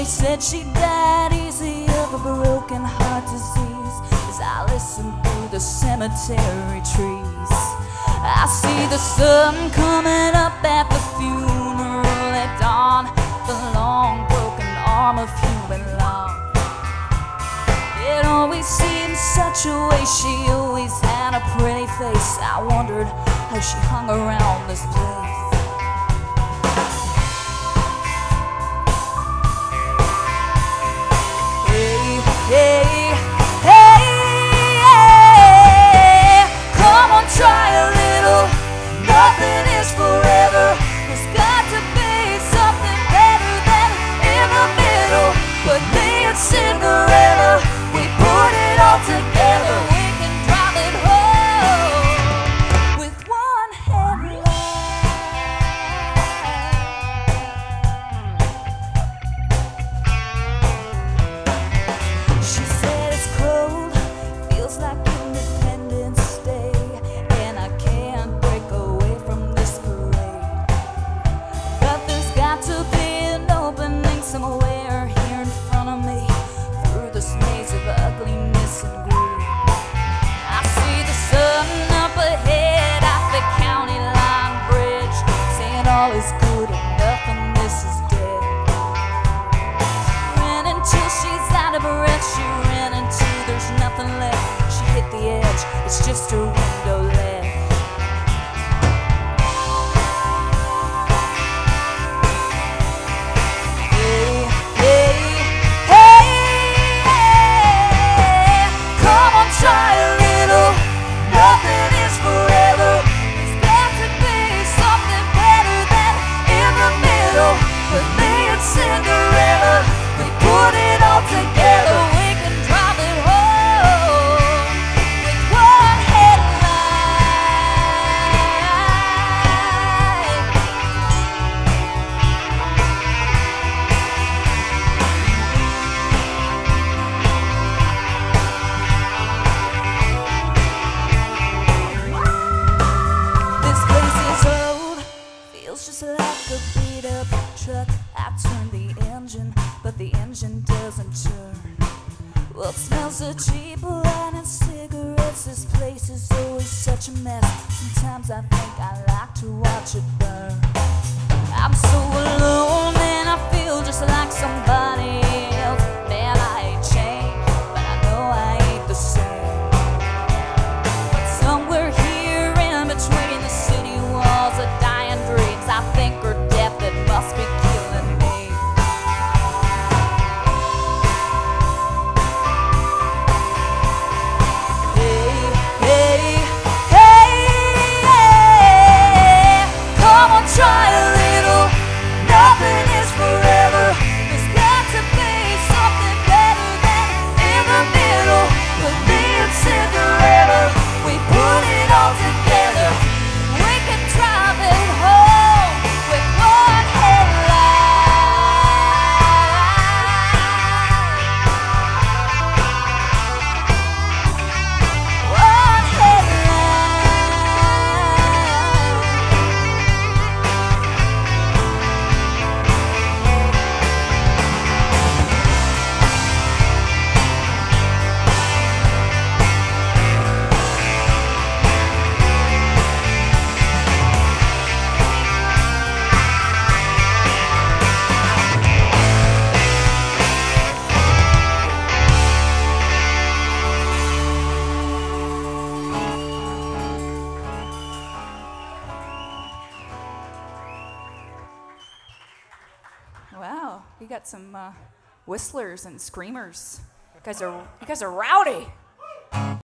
They said she died easy of a broken heart disease. As I listen through the cemetery trees, I see the sun coming up at the funeral at dawn, the long broken arm of human love. It always seemed such a way she always had a pretty face. I wondered how she hung around this place. some It's just a just like a beat up truck. I turn the engine, but the engine doesn't turn. Well, it smells of cheap wine and cigarettes. This place is always such a mess. Sometimes I think I like to watch it burn. I'm so Wow, you got some uh, whistlers and screamers. You guys are you guys are rowdy.